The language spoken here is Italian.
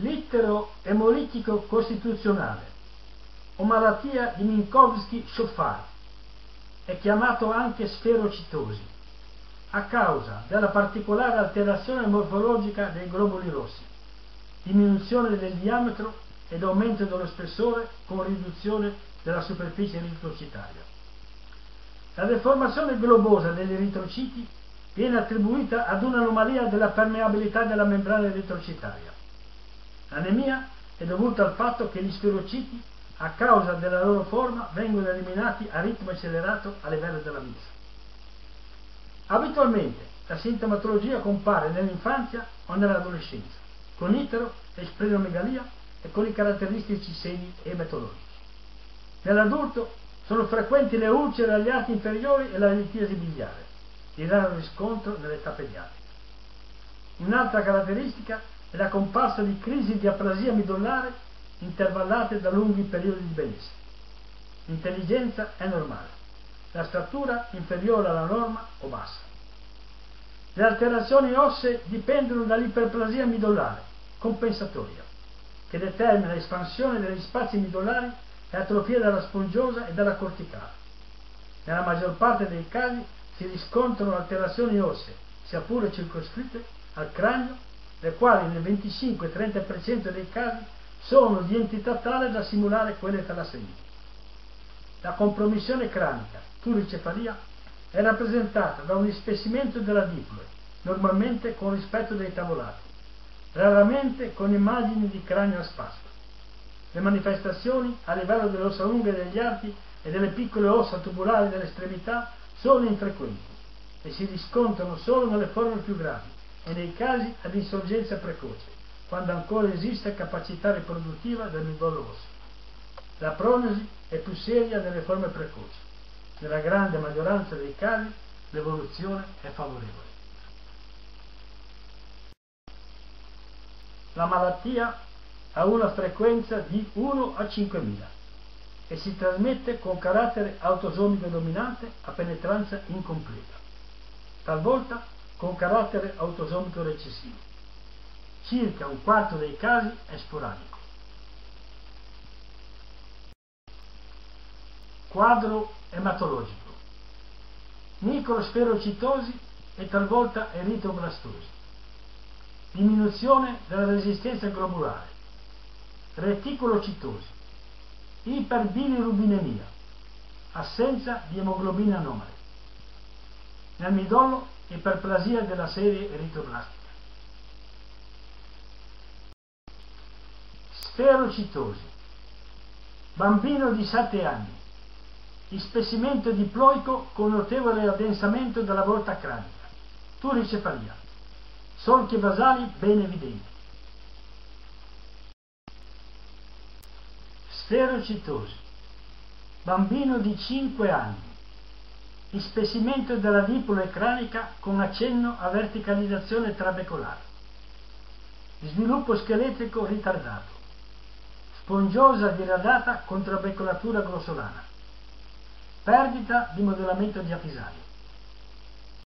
Littero emolitico costituzionale o malattia di Minkowski-Schoffar è chiamato anche sferocitosi a causa della particolare alterazione morfologica dei globuli rossi, diminuzione del diametro ed aumento dello spessore con riduzione della superficie eritrocitaria. La deformazione globosa degli eritrociti viene attribuita ad un'anomalia della permeabilità della membrana eritrocitaria. L'anemia è dovuta al fatto che gli sferociti, a causa della loro forma, vengono eliminati a ritmo accelerato a livello della vita. Abitualmente la sintomatologia compare nell'infanzia o nell'adolescenza, con itero e splenomegalia e con i caratteristici segni emetologici. Nell'adulto sono frequenti le ulcere agli arti inferiori e la litisi biliare, di raro riscontro nell'età pediatrica. Un'altra caratteristica è la comparsa di crisi di aplasia midollare intervallate da lunghi periodi di benessere. L'intelligenza è normale la statura inferiore alla norma o bassa. Le alterazioni ossee dipendono dall'iperplasia midollare compensatoria, che determina espansione degli spazi midollari e atrofia della spongiosa e della corticale. Nella maggior parte dei casi si riscontrano alterazioni ossee, sia pure circoscritte, al cranio, le quali nel 25-30% dei casi sono di entità tale da simulare quelle talassemiche. La compromissione cranica pluricefalia è rappresentata da un ispessimento della diploe, normalmente con rispetto dei tavolati, raramente con immagini di cranio a spasto. Le manifestazioni a livello delle ossa lunghe degli arti e delle piccole ossa tubolari delle estremità sono infrequenti e si riscontrano solo nelle forme più gravi e nei casi ad insorgenza precoce, quando ancora esiste capacità riproduttiva del midollo osseo. La prognosi è più seria nelle forme precoci. Nella grande maggioranza dei casi l'evoluzione è favorevole. La malattia ha una frequenza di 1 a 5.000 e si trasmette con carattere autosomico dominante a penetranza incompleta, talvolta con carattere autosomico recessivo. Circa un quarto dei casi è sporadico. Quadro ematologico. Microsferocitosi e talvolta eritroblastosi. Diminuzione della resistenza globulare. Reticolocitosi. Iperbilirubinemia. Assenza di emoglobina anomale. Nel midollo iperplasia della serie eritroblastica. Sferocitosi. Bambino di 7 anni ispessimento diploico con notevole addensamento della volta cranica, turicefalia, solchi basali ben evidenti. Sferocitosi, bambino di 5 anni, ispessimento della dipole cranica con accenno a verticalizzazione trabecolare, sviluppo scheletrico ritardato, spongiosa diradata con trabecolatura grossolana, Perdita di modellamento diafisario.